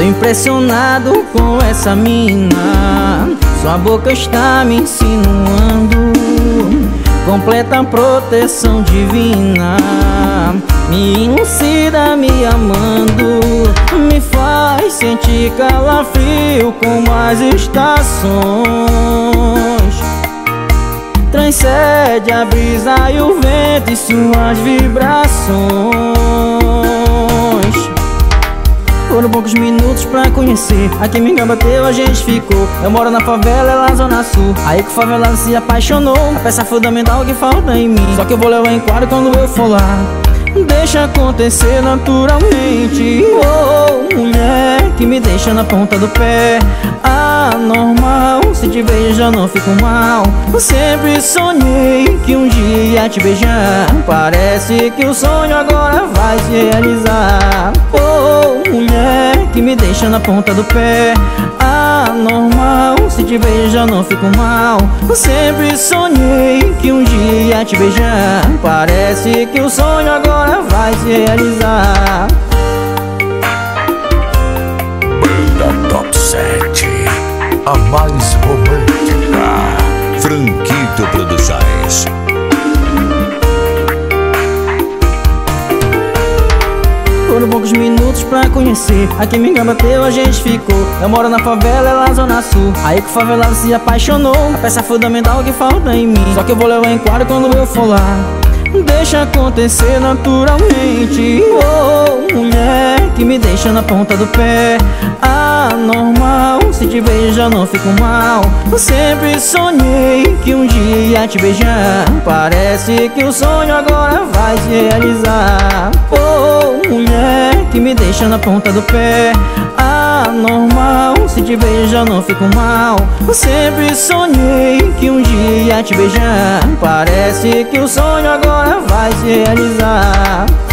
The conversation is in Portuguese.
Impressionado com essa mina. Sua boca está me insinuando. Completa proteção divina. Me elucida me amando. Me faz sentir calafrio com as estações. Transcende a brisa e o vento e suas vibrações foram poucos minutos pra conhecer. Aqui me bateu, a gente ficou. Eu moro na favela, ela zona sul. Aí que o favelado se apaixonou. A peça fundamental que falta em mim. Só que eu vou levar em quadro quando eu for lá. Deixa acontecer naturalmente. Oh, mulher que me deixa na ponta do pé. Anormal, se te vejo já não fico mal. Sempre sonhei que um dia te beijar. Parece que o sonho agora vai se realizar. Oh, mulher que me deixa na ponta do pé. Anormal, se te já não fico mal. Sempre sonhei que um dia te beijar. Parece que o sonho agora vai se realizar. Banda Top 7 A mais romântica. Franquito Produções pra conhecer. Aqui me bateu, a gente ficou. Eu moro na favela, ela zona sul. Aí que o favelado se apaixonou. A peça fundamental que falta em mim. Só que eu vou levar em quadro quando eu for lá. Deixa acontecer naturalmente. Oh, mulher que me deixa na ponta do pé. Anormal, se te já não fico mal. Sempre sonhei que um dia te beijar. Parece que o sonho agora vai se realizar. Oh, que me deixa na ponta do pé. Anormal, se te já não fico mal. Sempre sonhei que um dia te beijar. Parece que o sonho agora vai se realizar